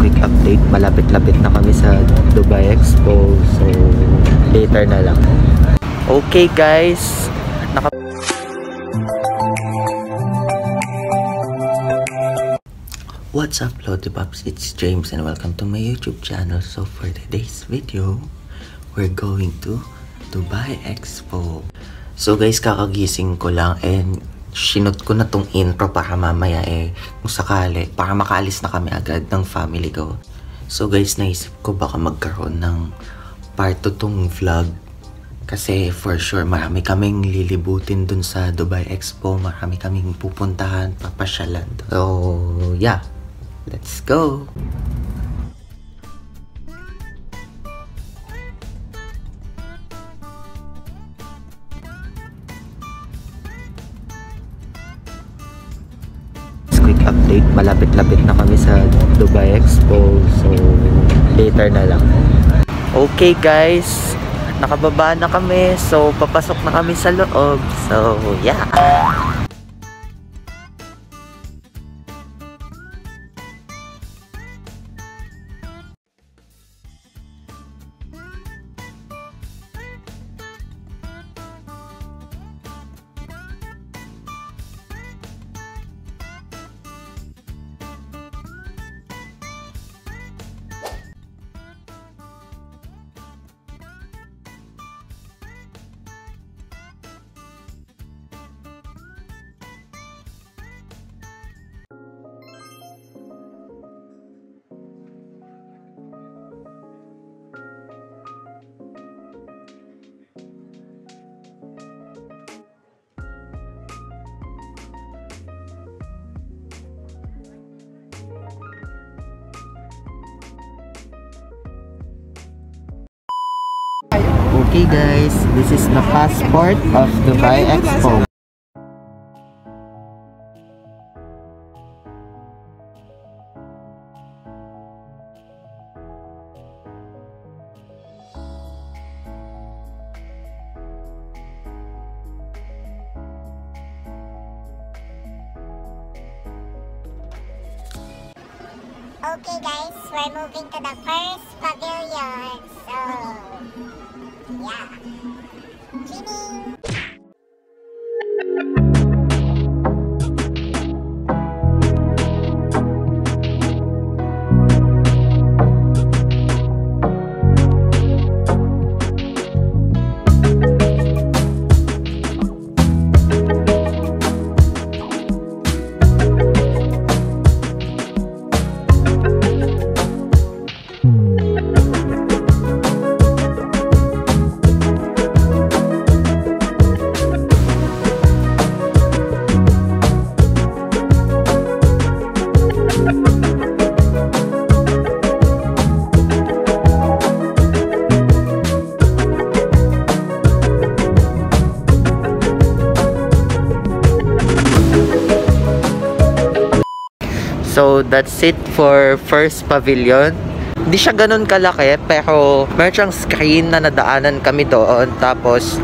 quick update. Malapit-lapit na kami sa Dubai Expo. So, later na lang. Okay guys. Naka What's up, Lodi Pops? It's James and welcome to my YouTube channel. So for today's video, we're going to Dubai Expo. So guys, kakagising ko lang and sinot ko na tong intro para mamaya eh, kung sakali, para makaalis na kami agad ng family ko. So guys, naisip ko baka magkaroon ng part 2 tong vlog. Kasi for sure, marami kaming lilibutin dun sa Dubai Expo. Marami kaming pupuntahan, papasyalan. So, yeah. Let's go! Malapit-lapit na kami sa Dubai Expo. So, later na lang. Okay guys, nakababa na kami. So, papasok na kami sa loob. So, yeah. Okay guys, this is the passport of Dubai Expo. Okay guys, we're moving to the first pavilion. So, yeah. Jimmy! So, that's it for first pavilion. Hindi siya ganun kalaki, pero meron siyang screen na nadaanan kami doon. Tapos,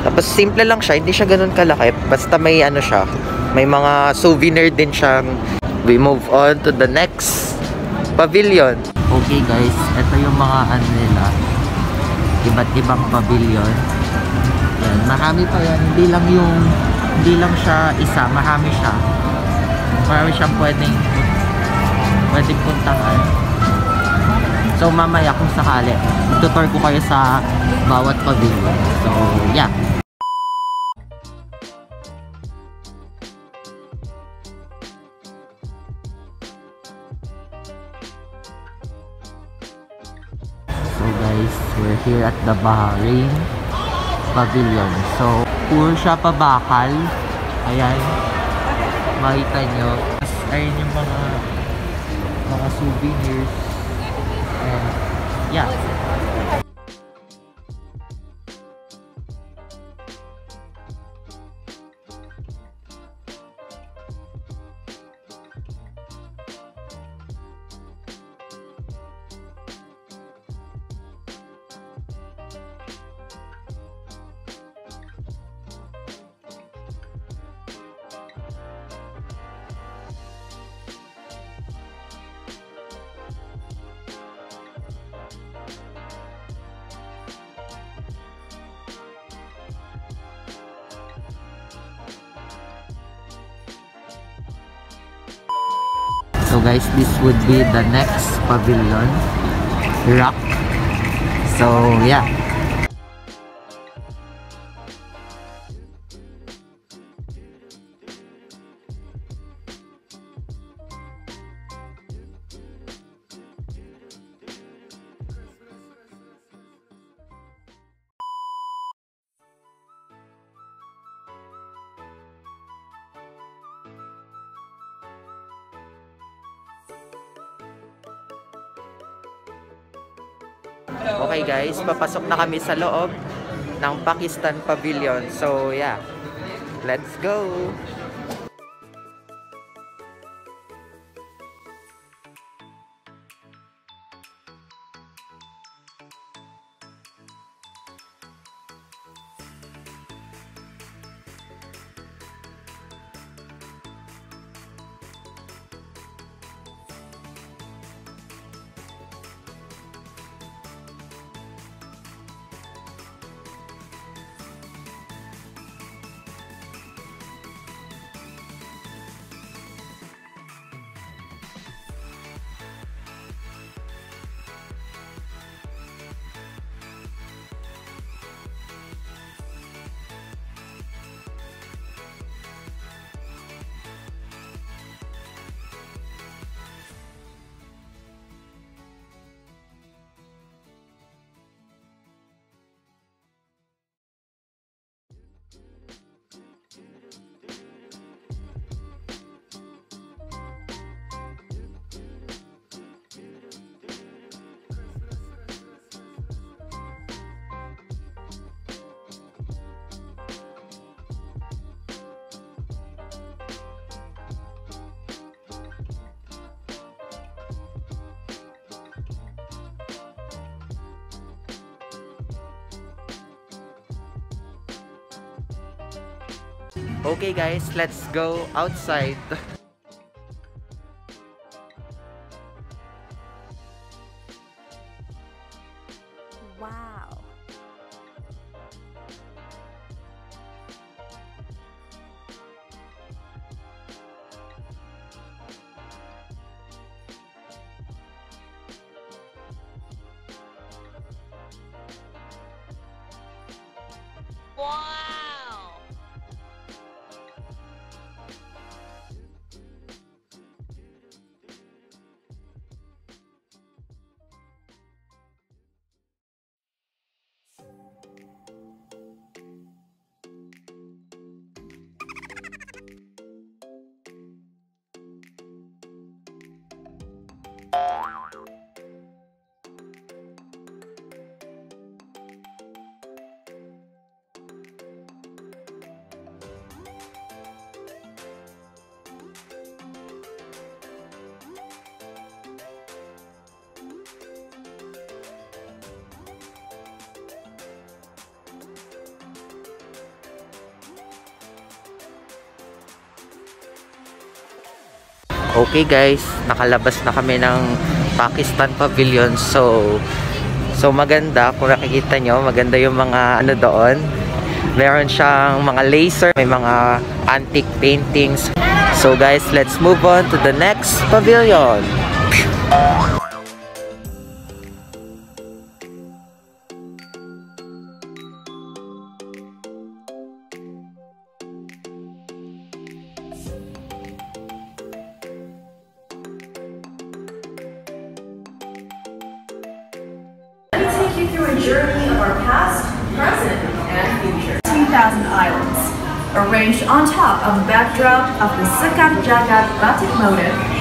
tapos simple lang siya, hindi siya ganun kalaki. Basta may ano siya, may mga souvenir din siyang. We move on to the next pavilion. Okay guys, ito yung mga ano nila. Iba't ibang pavilion. Yan, marami pa yan. Hindi lang yung, hindi lang siya isa, marami siya marami siyang pwedeng pwedeng puntahan. So mamaya kung sakali tutor ko kayo sa bawat pavilion. So yeah. So guys we're here at the Bahrain pavilion. So puro siya pa bakal. Ayan makita nyo. Tapos, ayun yung mga mga souvenirs. And, yeah. So guys, this would be the next pavilion. Rock. So yeah. Okay guys, papasok na kami sa loob ng Pakistan Pavilion. So yeah, let's go! Okay guys, let's go outside. Wow. Wow. Okay guys, nakalabas na kami ng Pakistan Pavilion. So, so maganda. Kung nakikita nyo, maganda yung mga ano doon. Meron siyang mga laser, may mga antique paintings. So guys, let's move on to the next pavilion. And future. 2,000 islands, arranged on top of the backdrop of the Sakat Jagat batik motif.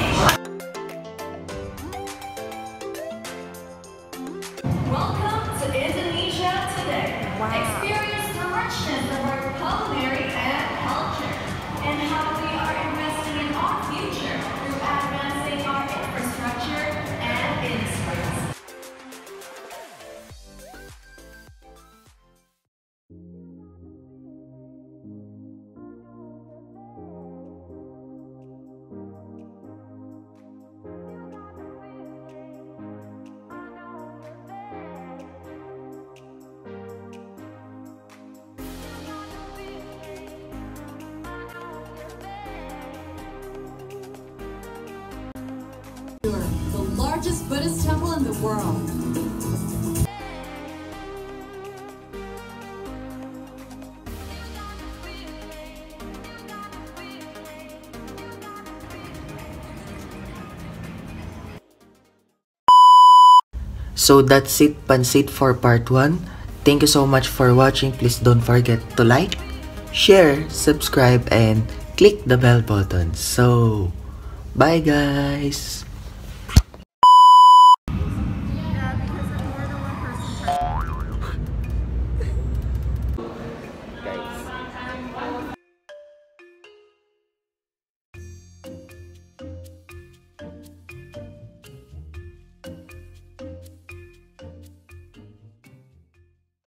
Largest Buddhist temple in the world. So that's it, Pansit for part 1. Thank you so much for watching. Please don't forget to like, share, subscribe, and click the bell button. So, bye guys!